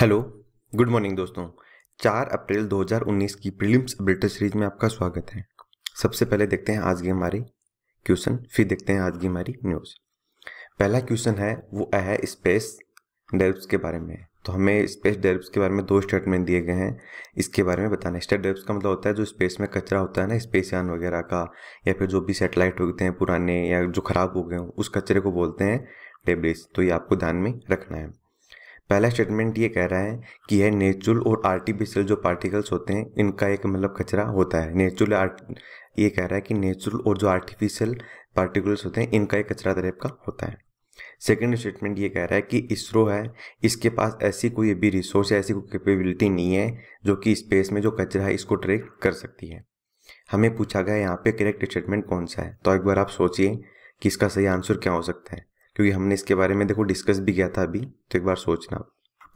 Hello, good morning दोस्तों। 4 अप्रैल 2019 की prelims updater series में आपका स्वागत है। सबसे पहले देखते हैं आज की हमारी क्वेश्चन, फिर देखते हैं आज की हमारी न्यूज़। पहला क्वेश्चन है, वो है स्पेस डेल्व्स के बारे में। तो हमें स्पेस डेल्व्स के बारे में दो स्टेटमेंट दिए गए हैं। इसके बारे में बताना स्टेट डेल्व्स का मतलब होता है जो स्पेस में कचरा होता है ना, स्पेस यान वगैरह का, या फिर जो भी सेटेलाइट होते हैं पुराने या जो ख़राब हो गए हों, उस कचरे को बोलते हैं डेब्रिस। तो ये आपको ध्यान में रखना है। पहला स्टेटमेंट ये कह रहा है कि यह नेचुरल और आर्टिफिशियल जो पार्टिकल्स होते हैं, इनका एक मतलब कचरा होता है। नेचुरल आर्ट ये कह रहा है कि नेचुरल और जो आर्टिफिशियल पार्टिकल्स होते हैं, इनका एक कचरा टाइप का होता है। सेकेंड स्टेटमेंट ये कह रहा है कि इसरो है, इसके पास ऐसी कोई भी रिसोर्स या ऐसी कोई कैपेबिलिटी नहीं है, जो कि स्पेस में जो कचरा है, इसको ट्रेक कर सकती है। हमें पूछा गया यहाँ पे करेक्ट स्टेटमेंट कौन सा है? तो एक बार आप सोचिए कि इसका सही आंसर क्या हो सकता है। क्योंकि हमने इसके बारे में देखो डिस्कस भी किया था अभी तो एक बार सोचना।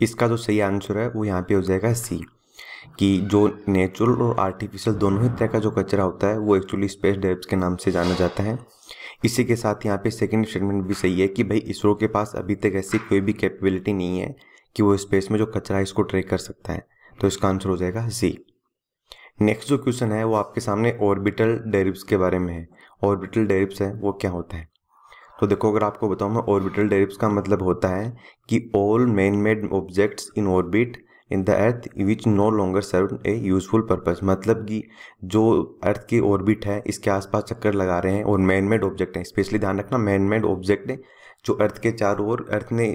इसका जो सही आंसर है, वो यहाँ पे हो जाएगा सी कि जो नेचुरल और आर्टिफिशियल दोनों ही तरह का जो कचरा होता है, वो एक्चुअली स्पेस डेब्स के नाम से जाना जाता है। इसी के साथ यहाँ पे सेकंड स्टेटमेंट भी सही है कि भाई इसरो के पास अभी तक ऐसी कोई भी कैपेबिलिटी नहीं है कि वो स्पेस में जो कचरा है, इसको ट्रेक कर सकता है। तो इसका आंसर हो जाएगा सी नेक्स्ट जो क्वेश्चन है, वो आपके सामने ऑर्बिटल डेरिव्स के बारे में है। ऑर्बिटल डेरिव्स है, वो क्या होता है? तो देखो, अगर आपको बताऊँ मैं ऑर्बिटल डेरिप्स का मतलब होता है कि all man made objects in orbit in the earth which no longer serve a useful purpose मतलब कि जो अर्थ की ऑर्बिट है, इसके आसपास चक्कर लगा रहे हैं और मैन मेड ऑब्जेक्ट हैं। स्पेशली ध्यान रखना मैन मेड ऑब्जेक्ट है जो अर्थ के चारों ओर, अर्थ ने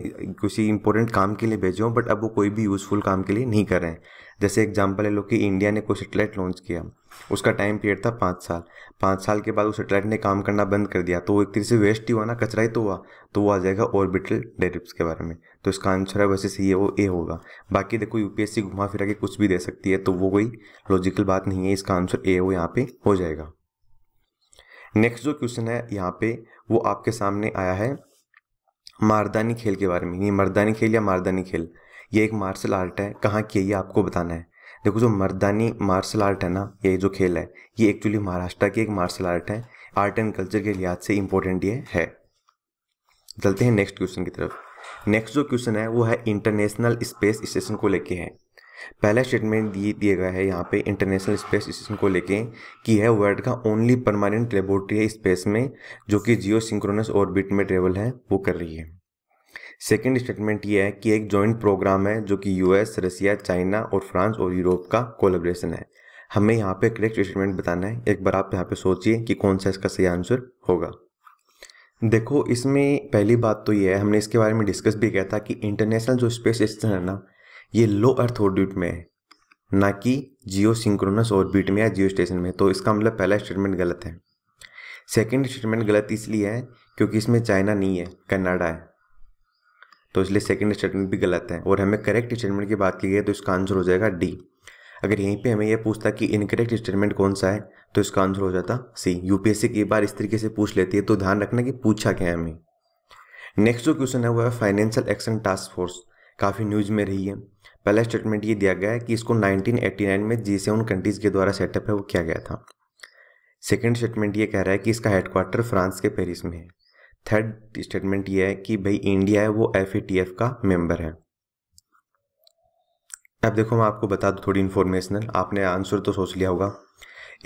किसी इंपॉर्टेंट काम के लिए भेजे हो बट अब वो कोई भी यूज़फुल काम के लिए नहीं कर रहे हैं। जैसे एग्जांपल है लो कि इंडिया ने कोई सेटेलाइट लॉन्च किया। उसका टाइम पीरियड था पाँच साल। पाँच साल के बाद उस सेटेलाइट ने काम करना बंद कर दिया। तो वो एक तरह से वेस्ट ही हुआ ना, कचरा ही तो हुआ। तो वो आ जाएगा ऑर्बिटल डेरिप्स के बारे में। तो इसका आंसर है वैसे सही है वो ए होगा। बाकी देखो यूपीएससी घुमा फिरा के कुछ भी दे सकती है तो वो कोई लॉजिकल बात नहीं है। इसका आंसर ए वो यहाँ पे हो जाएगा। नेक्स्ट जो क्वेश्चन है, यहाँ पे वो आपके सामने आया है। मारदानी खेल के बारे में, ये मर्दानी खेल या मारदानी खेल? ये एक मार्शल आर्ट है। कहाँ की है ये आपको बताना है। देखो, जो मर्दानी मार्शल आर्ट है ना, ये जो खेल है, ये एक्चुअली महाराष्ट्र की एक मार्शल आर्ट है। आर्ट एंड कल्चर के लिहाज से इम्पोर्टेंट ये है। चलते हैं नेक्स्ट क्वेश्चन की तरफ़। नेक्स्ट जो क्वेश्चन है, वो है इंटरनेशनल स्पेस स्टेशन को लेके है। पहला स्टेटमेंट ये दिया गया है, यहाँ पे इंटरनेशनल स्पेस स्टेशन को लेके कि यह वर्ल्ड का ओनली परमानेंट लेबोरेटरी है स्पेस में, जो कि जियो सिंक्रोनस ऑर्बिट में ट्रेवल है, वो कर रही है। सेकेंड स्टेटमेंट ये है कि एक जॉइंट प्रोग्राम है, जो कि यूएस रसिया चाइना और फ्रांस और यूरोप का कोलेब्रेशन है। हमें यहाँ पे करेक्ट स्टेटमेंट बताना है। एक बार आप यहाँ पे सोचिए कि कौन सा इसका सही आंसर होगा। देखो, इसमें पहली बात तो ये है, हमने इसके बारे में डिस्कस भी किया था कि इंटरनेशनल जो स्पेस स्टेशन है ना ये लो अर्थ ऑर्बिट में है, ना कि जियो सिंक्रोनस ऑर्बिट में या जियो स्टेशन में तो इसका मतलब पहला स्टेटमेंट गलत है। सेकेंड स्टेटमेंट गलत इसलिए है क्योंकि इसमें चाइना नहीं है, कनाडा है। तो इसलिए सेकेंड स्टेटमेंट भी गलत है। और हमें करेक्ट स्टेटमेंट की बात की गई तो इसका आंसर हो जाएगा डी अगर यहीं पे हमें यह पूछता कि इनकरेक्ट स्टेटमेंट कौन सा है तो इसका आंसर हो जाता सी यूपीएससी की बार इस तरीके से पूछ लेती है तो ध्यान रखना कि पूछा क्या है हमें। नेक्स्ट जो क्वेश्चन है, वो है फाइनेंशियल एक्शन टास्क फोर्स काफ़ी न्यूज़ में रही है। पहला स्टेटमेंट ये दिया गया है कि इसको 1989 में जी सेवन कंट्रीज़ के द्वारा सेटअप है, वो किया गया था। सेकेंड स्टेटमेंट ये कह रहा है कि इसका हेडक्वार्टर फ्रांस के पेरिस में है। थर्ड स्टेटमेंट ये है कि भाई इंडिया है, वो एफएटीएफ का मेंबर है। अब देखो, मैं आपको बता दूँ थोड़ी इन्फॉर्मेशनल आपने आंसर तो सोच लिया होगा।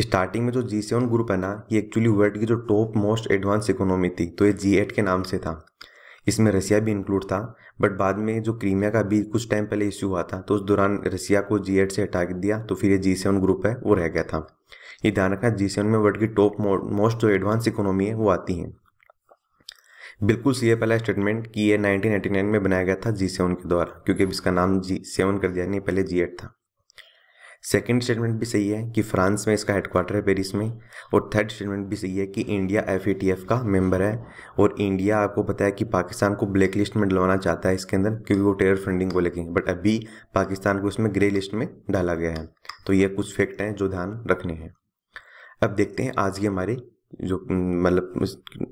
स्टार्टिंग में जो जी सेवन ग्रुप है ना, ये एक्चुअली वर्ल्ड की जो टॉप मोस्ट एडवांस इकोनॉमी थी तो ये जी एट के नाम से था। इसमें रसिया भी इंक्लूड था बट बाद में जो क्रीमिया का भी कुछ टाइम पहले इश्यू हुआ था तो उस दौरान रसिया को जी से हटा दिया तो फिर ये जी ग्रुप है, वो रह गया था। ये ध्यान रखना जी में वर्ल्ड की टॉप मोस्ट जो एडवांस इकोनॉमी है, वो आती हैं। बिल्कुल सी पहला स्टेटमेंट कि ये 1999 में बनाया गया था जी सेवन के द्वारा, क्योंकि इसका नाम जी सेवन कर दिया, नहीं, पहले जी था। सेकेंड स्टेटमेंट भी सही है कि फ्रांस में इसका हेडक्वार्टर है पेरिस में और थर्ड स्टेटमेंट भी सही है कि इंडिया एफ़ का मेंबर है और इंडिया आपको पता है कि पाकिस्तान को ब्लैक लिस्ट में डलवाना चाहता है इसके अंदर क्योंकि वो टेरर फंडिंग को लेके बट अभी पाकिस्तान को इसमें ग्रे लिस्ट में डाला गया है। तो ये कुछ फैक्ट हैं जो ध्यान रखने हैं। अब देखते हैं आज की हमारी जो मतलब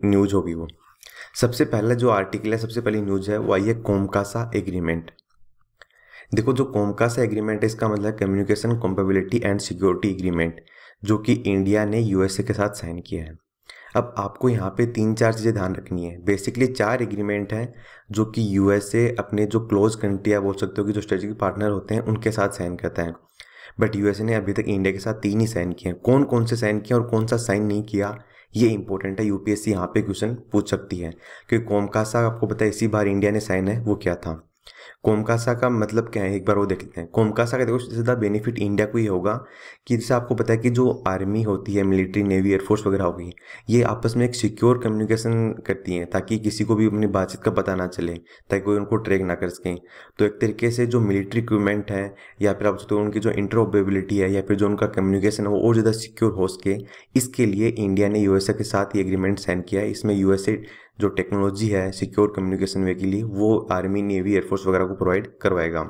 न्यूज़ होगी वो। सबसे पहला जो आर्टिकल है, सबसे पहली न्यूज़ है, वो आई है कोमकासा एग्रीमेंट देखो, जो कोमकास एग्रीमेंट है, इसका मतलब communication compatibility and security agreement जो कि इंडिया ने यूएसए के साथ साइन किया है। अब आपको यहाँ पे तीन चार चीज़ें ध्यान रखनी है। बेसिकली चार एग्रीमेंट हैं, जो कि यूएसए अपने जो क्लोज कंट्री या बोल सकते हो कि जो स्ट्रेटेजिक पार्टनर होते हैं, उनके साथ साइन करता है। बट यूएसए ने अभी तक इंडिया के साथ तीन ही साइन किए हैं। कौन कौन से साइन किए और कौन सा साइन नहीं किया, ये इंपॉर्टेंट है। यूपीएससी यहाँ पे क्वेश्चन पूछ सकती है। क्योंकि कोमकासा आपको पता है, इसी बार इंडिया ने साइन है, वो क्या था? कोमकासा का मतलब क्या है? एक बार वो देख लेते हैं। कोमकासा का देखो सीधा बेनिफिट इंडिया को ही होगा कि जैसे आपको पता है कि जो आर्मी होती है मिलिट्री नेवी एयरफोर्स वगैरह होगी, ये आपस में एक सिक्योर कम्युनिकेशन करती हैं, ताकि किसी को भी अपनी बातचीत का पता ना चले, ताकि कोई उनको ट्रैक ना कर सकें। तो एक तरीके से जो मिलिट्री इक्विपमेंट है, या फिर आप तो उनकी जो इंटरऑपरेबिलिटी है, या फिर जो उनका कम्युनिकेशन है, वो और ज़्यादा सिक्योर हो सके, इसके लिए इंडिया ने यूएसए के साथ ये एग्रीमेंट साइन किया है। इसमें यूएसए जो टेक्नोलॉजी है सिक्योर कम्युनिकेशन वे के लिए, वो आर्मी नेवी एयरफोर्स वगैरह को प्रोवाइड करवाएगा।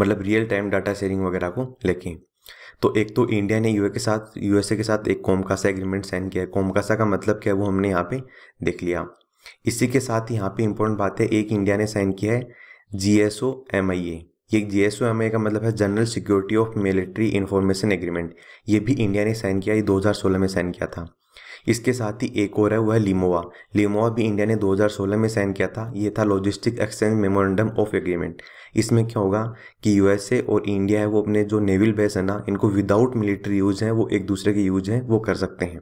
मतलब रियल टाइम डाटा शेयरिंग वगैरह को लेके। तो एक तो इंडिया ने यूए के साथ यूएसए के साथ एक कोमकासा एग्रीमेंट साइन किया है। कोमकासा का मतलब क्या है वो हमने यहाँ पे देख लिया। इसी के साथ यहाँ पे इंपॉर्टेंट बात है, एक इंडिया ने साइन किया है जी एस ओ एम आई ए ये जी एस ओ एम आई का मतलब है general security of military information agreement ये भी इंडिया ने साइन किया, ये 2016 में साइन किया था। इसके साथ ही एक और है, वह लिमोवा। लिमोवा भी इंडिया ने 2016 में साइन किया था। ये था logistic exchange memorandum of agreement इसमें क्या होगा कि यूएसए और इंडिया है, वो अपने जो नेवल बेस है ना, इनको विदाउट मिलिट्री यूज़ है, वो एक दूसरे के यूज़ है, वो कर सकते हैं।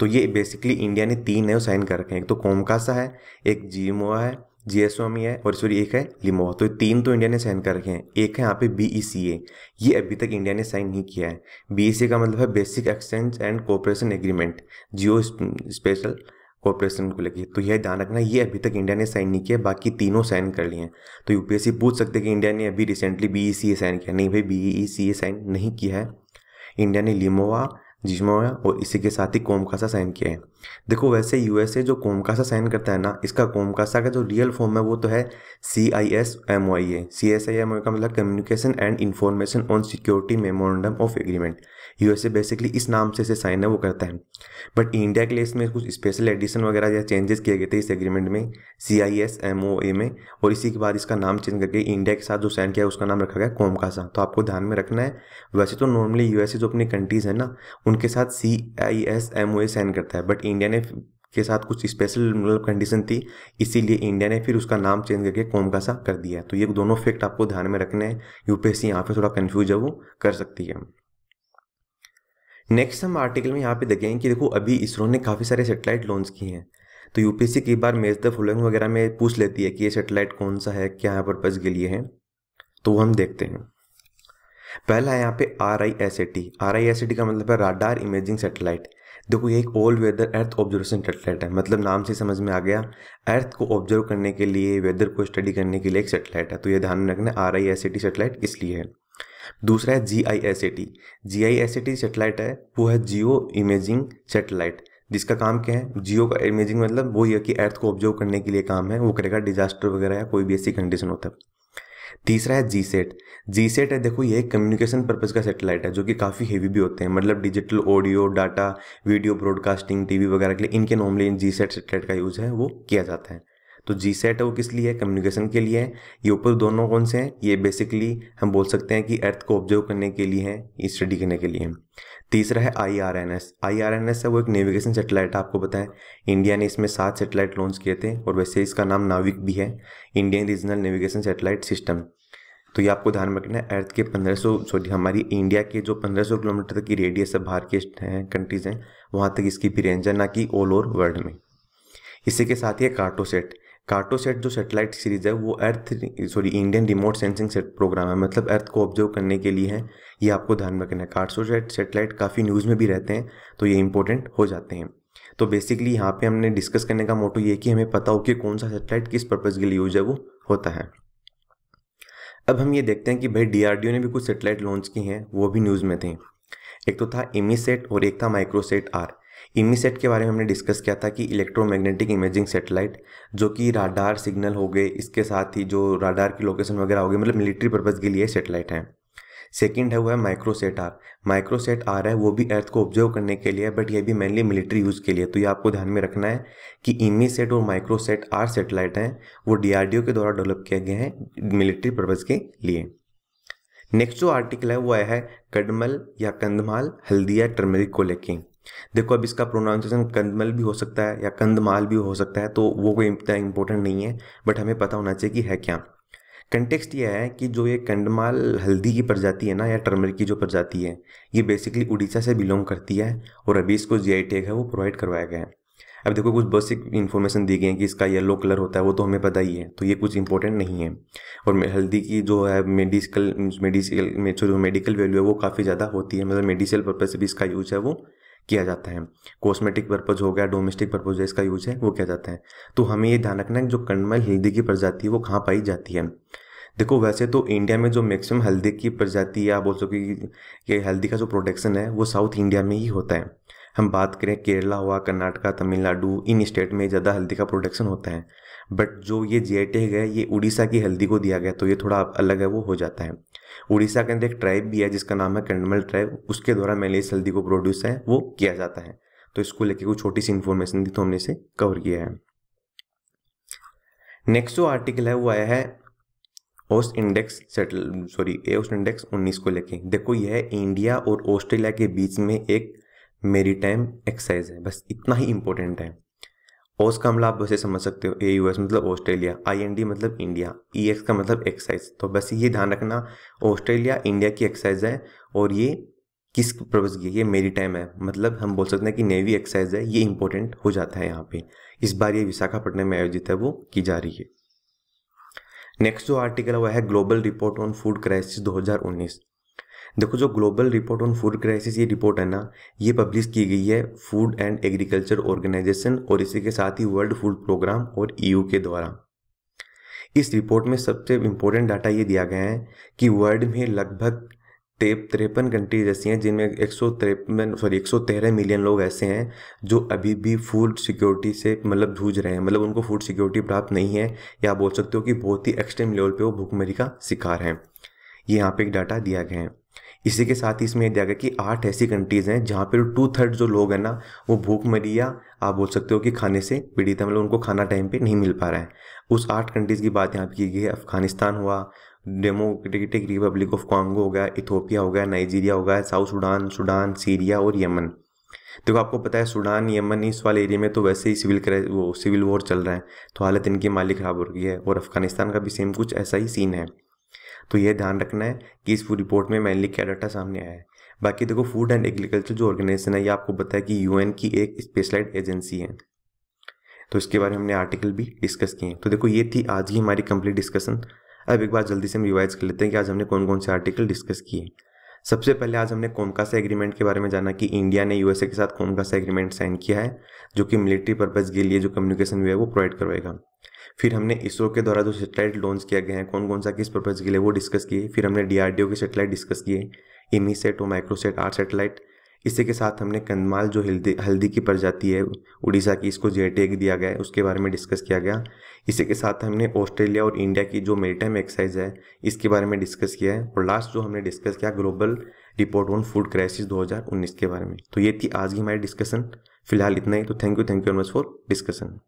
तो ये बेसिकली इंडिया ने तीन नए साइन कर रखे हैं। एक तो कोमकासा है, एक जीमोआ है जी एस स्वामी है और सॉरी एक है लिमोवा तो तीन तो इंडिया ने साइन कर रखे हैं। एक है यहाँ पे बी ई सी ए ये अभी तक इंडिया ने साइन नहीं किया है। बी सी का मतलब है basic exchange and cooperation agreement geo spatial cooperation को लेकर तो यह ध्यान रखना, ये अभी तक इंडिया ने साइन नहीं किया बाकी तीनों साइन कर लिए हैं। तो यूपीएससी पूछ सकते हैं कि इंडिया ने अभी recently B E C A sign किया नहीं भाई B E C A sign नहीं किया है। इंडिया ने लिमोवा जिस्मोया और इसी के साथ ही कोमकासा साइन किया है। देखो वैसे यूएसए जो कोमकासा साइन करता है ना, इसका कोमकासा का जो रियल फॉर्म है वो तो है C I S M Y A C S I M का मतलब communication and information on security memorandum of agreement USA basically इस नाम से इसे साइन है, वो करता है। बट इंडिया के लिए इसमें कुछ स्पेशल एडिशन वगैरह या चेंजेस किए गए थे इस एग्रीमेंट में सी आई एस एम ओ ए में। और इसी के बाद इसका नाम चेंज करके इंडिया के साथ जो साइन किया है, उसका नाम रखा गया कोमकासा तो आपको ध्यान में रखना है, वैसे तो नॉर्मली यूएसए जो अपनी कंट्रीज़ है ना, उनके साथ C I S M O A sign करता है। बट इंडिया ने के साथ कुछ स्पेशल मतलब कंडीशन थी, इसीलिए इंडिया ने फिर उसका नाम चेंज करके कोमकासा कर दिया तो ये दोनों फैक्ट आपको ध्यान में रखने हैं। यूपीएससी यहाँ पे थोड़ा कंफ्यूज है, वो कर सकती है। नेक्स्ट हम आर्टिकल में यहाँ पे देखेंगे कि देखो, अभी इसरो ने काफ़ी सारे सेटेलाइट लॉन्च किए हैं। तो यूपीएससी कई बार मेज द फॉलोइंग वगैरह में पूछ लेती है कि ये सेटेलाइट कौन सा है, क्या पर्पज़ के लिए है। तो हम देखते हैं। पहला है यहाँ पे R I S A T R I S A T का मतलब है राडार इमेजिंग सेटेलाइट देखो, ये एक all weather earth observation satellite है। मतलब नाम से समझ में आ गया अर्थ को ऑब्ज़र्व करने के लिए वेदर को स्टडी करने के लिए एक सेटेलाइट है। तो ये ध्यान रखना R I S A T satellite इसलिए है। दूसरा है G I S A T G I S A T satellite है, वो है जियो इमेजिंग सेटेलाइट जिसका काम क्या है? जियो का इमेजिंग मतलब वो ये कि अर्थ को ऑब्ज़र्व करने के लिए काम है, वो करेगा डिजास्टर वगैरह या कोई भी ऐसी कंडीशन होता है। तीसरा है जी सेट जी सेट है, देखो, ये कम्युनिकेशन पर्पज़ का सेटेलाइट है, जो कि काफ़ी हेवी भी होते हैं। मतलब digital audio data video broadcasting TV वगैरह के लिए इनके normally in G sat satellite का यूज़ है, वो किया जाता है। तो जी सेट है वो किस लिए है? कम्युनिकेशन के लिए है। ये ऊपर दोनों कौन से हैं? ये बेसिकली हम बोल सकते हैं कि अर्थ को ऑब्ज़र्व करने के लिए है स्टडी करने के लिए। तीसरा है I R N S I R N S है वो एक नेविगेशन सेटेलाइट आपको है। इंडिया ने इसमें सात सेटेलाइट लॉन्च किए थे और वैसे इसका नाम नाविक भी है। Indian regional navigation satellite system तो ये आपको ध्यान में रखना है अर्थ के 1500 सॉरी हमारी इंडिया के जो 1500 किलोमीटर तक की रेडियस है, बाहर के कंट्रीज़ हैं वहाँ तक इसकी भी रेंज है, ना कि ऑल ओवर वर्ल्ड में। इसी के साथ ही कार्टोसेट कार्टोसेट जो सेटेलाइट सीरीज़ है, वो earth sorry Indian remote sensing sat program है। मतलब अर्थ को ऑब्ज़र्व करने के लिए है, ये आपको ध्यान में रखना है। कार्टोसेट सेटेलाइट काफ़ी न्यूज़ में भी रहते हैं तो ये इंपॉर्टेंट हो जाते हैं। तो बेसिकली यहाँ पे हमने डिस्कस करने का मोटो ये कि हमें पता हो कि कौन सा सेटेलाइट किस पर्पज़ के लिए यूज़ है, वो होता है। अब हम ये देखते हैं कि भाई डीआरडीओ ने भी कुछ सेटेलाइट लॉन्च की हैं, वो भी न्यूज़ में थे। एक तो था इमीसेट और एक था माइक्रोसेट आर इमीसेट के बारे में हमने डिस्कस किया था कि इलेक्ट्रोमैग्नेटिक इमेजिंग सेटेलाइट, जो कि राडार सिग्नल हो गए, इसके साथ ही जो राडार की लोकेशन वगैरह हो गई मतलब मिलिट्री पर्पज़ के लिए सेटेलाइट हैं। सेकेंड है, वो है माइक्रोसेट आर। माइक्रोसेट आर है, वो भी अर्थ को ऑब्ज़र्व करने के लिए बट ये भी मेनली मिलिट्री यूज़ के लिए। तो ये आपको ध्यान में रखना है कि इमी सेट और माइक्रोसेट आर सेटेलाइट हैं, वो डीआरडीओ के द्वारा डेवलप किया गया है मिलिट्री पर्पज़ के लिए। नेक्स्ट जो आर्टिकल है, वो है, कडमल या कंधमाल हल्दिया टर्मरिक को लेके। देखो, अब इसका प्रोनाउंसिएशन कंदमल भी हो सकता है या कंदमाल भी हो सकता है तो वो कोई इतना इंपॉर्टेंट नहीं है बट हमें पता होना चाहिए कि है क्या। कंटेक्स्ट ये है कि जो ये कंडमाल हल्दी की प्रजाति है ना, या टर्मरिक की जो प्रजाति है, ये बेसिकली उड़ीसा से बिलोंग करती है, और अभी इसको जी आई टैग है, वो प्रोवाइड करवाया गया है। अब देखो, कुछ बेसिक इन्फॉर्मेशन दी गई है कि इसका येलो कलर होता है, वो तो हमें पता ही है तो ये कुछ इंपॉर्टेंट नहीं है। और हल्दी की जो है मेडिकल मेडिकल जो मेडिकल वैल्यू है, वो काफ़ी ज़्यादा होती है मतलब मेडिकल पर्पज से भी इसका यूज़ है, वो किया जाता है। कॉस्मेटिक पर्पज हो गया डोमेस्टिक पर्पज इसका यूज़ है, वो किया जाता है। तो हमें ये ध्यान रखना है जो कंडमल हल्दी की प्रजाति है, वो कहाँ पाई जाती है। देखो, वैसे तो इंडिया में जो मैक्सिमम हल्दी की प्रजाति या बोल सको कि हल्दी का जो प्रोडक्शन है, वो साउथ इंडिया में ही होता है। हम बात करें केरला हुआ, कर्नाटका, तमिलनाडु, इन स्टेट में ज़्यादा हल्दी का प्रोडक्शन होता है। बट जो ये जी टैग है, ये उड़ीसा की हल्दी को दिया गया तो ये थोड़ा अलग है, वो हो जाता है। उड़ीसा के अंदर एक ट्राइब भी है, जिसका नाम है कंडमल ट्राइब उसके द्वारा मैंने इस हल्दी को प्रोड्यूस है, वो किया जाता है। तो इसको लेके कोई छोटी सी इन्फॉर्मेशन दी तो हमने इसे कवर किया है। नेक्स्ट जो आर्टिकल है, वो आया है AUSINDEX settle sorry AUSINDEX 19 को लेके। देखो, यह इंडिया और ऑस्ट्रेलिया के बीच में एक मेरी टाइम एक्सरसाइज है, बस इतना ही इंपॉर्टेंट है। ओस का हमला आप वैसे समझ सकते हो ए यू एस मतलब ऑस्ट्रेलिया आई एन डी मतलब इंडिया ई एक्स का मतलब एक्साइज तो बस ये ध्यान रखना, ऑस्ट्रेलिया, इंडिया की एक्साइज है और ये किस पर्पज़ की ये मेरी टाइम है। मतलब हम बोल सकते हैं कि नेवी एक्साइज है, ये इंपॉर्टेंट हो जाता है यहाँ पे। इस बार ये विशाखापट्टनम में आयोजित है, वो की जा रही है। नेक्स्ट जो आर्टिकल हुआ है global report on food crisis 2019 देखो, जो global report on food crisis ये रिपोर्ट है ना, ये पब्लिश की गई है फ़ूड एंड एग्रीकल्चर ऑर्गेनाइजेशन और इसी के साथ ही वर्ल्ड फ़ूड प्रोग्राम और ईयू के द्वारा। इस रिपोर्ट में सबसे इम्पोर्टेंट डाटा ये दिया गया है कि वर्ल्ड में लगभग तिरपन कंट्रीज़ ऐसी हैं, जिनमें एक सौ तिरपन सॉरी एक सौ तेरह मिलियन लोग ऐसे हैं जो अभी भी फ़ूड सिक्योरिटी से मतलब जूझ रहे हैं। मतलब उनको फ़ूड सिक्योरिटी प्राप्त नहीं है, या बोल सकते हो कि बहुत ही एक्सट्रीम लेवल पे वो भूखमरी का शिकार हैं। ये यहाँ पे एक डाटा दिया गया है। इसी के साथ ही इसमें दिया गया कि आठ ऐसी कंट्रीज़ हैं जहाँ पर टू थर्ड जो लोग हैं ना, वो भूखमरी या आप बोल सकते हो कि खाने से पीड़ित है मतलब उनको खाना टाइम पे नहीं मिल पा रहा है। उस आठ कंट्रीज़ की बात यहाँ पे की गई है। अफ़गानिस्तान हुआ डेमोक्रेटिक रिपब्लिक ऑफ़ कॉन्गो हो गया इथोपिया हो गया नाइजीरिया हो गया साउथ सूडान सूडान सीरिया और यमन देखो, आपको पता है सूडान यमन इस वाले एरिया में तो वैसे ही सिविल वो सिविल वॉर चल रहा है तो हालत इनकी माली ख़राब हो रही है और अफ़गानिस्तान का भी सेम कुछ ऐसा ही सीन है। तो ये ध्यान रखना है कि इस रिपोर्ट में मेनली क्या डाटा सामने आया है। बाकी देखो फ़ूड एंड एग्रीकल्चर जो ऑर्गेनाइजेशन है, ये आपको है कि यूएन की एक स्पेशलाइज एजेंसी है। तो इसके बारे में हमने आर्टिकल भी डिस्कस किए हैं। तो देखो, ये थी आज ही हमारी कंप्लीट डिस्कशन अब एक बार जल्दी से हम रिवाइज कर लेते हैं कि आज हमने कौन कौन से आर्टिकल डिस्कस किए सबसे पहले आज हमने कोमकासा एग्रीमेंट के बारे में जाना कि इंडिया ने यूएसए के साथ कोमकासा एग्रीमेंट साइन किया है, जो कि मिलिट्री पर्पज़ के लिए जो कम्युनिकेशन वे है, वो प्रोवाइड करवाएगा। फिर हमने इसरो के द्वारा जो सेटेलाइट लॉन्च किया गया है कौन कौन सा, किस पर्पज़ के लिए वो डिस्कस किए, फिर हमने डीआरडीओ के सेटेलाइट डिस्कस किए इमी सेट और माइक्रोसेट आर सेटेलाइट इसी के साथ हमने कंदमाल जो हल्दी हल्दी की प्रजाति है, उड़ीसा की, इसको जे टैग दिया गया है, उसके बारे में डिस्कस किया गया। इसी के साथ हमने ऑस्ट्रेलिया और इंडिया की जो मेरीटाइम एक्सरसाइज है, इसके बारे में डिस्कस किया है, और लास्ट जो हमने डिस्कस किया global report on food crisis 2019 के बारे में। तो ये थी आज की हमारी डिस्कशन फ़िलहाल इतना ही तो thank you thank you very much for discussion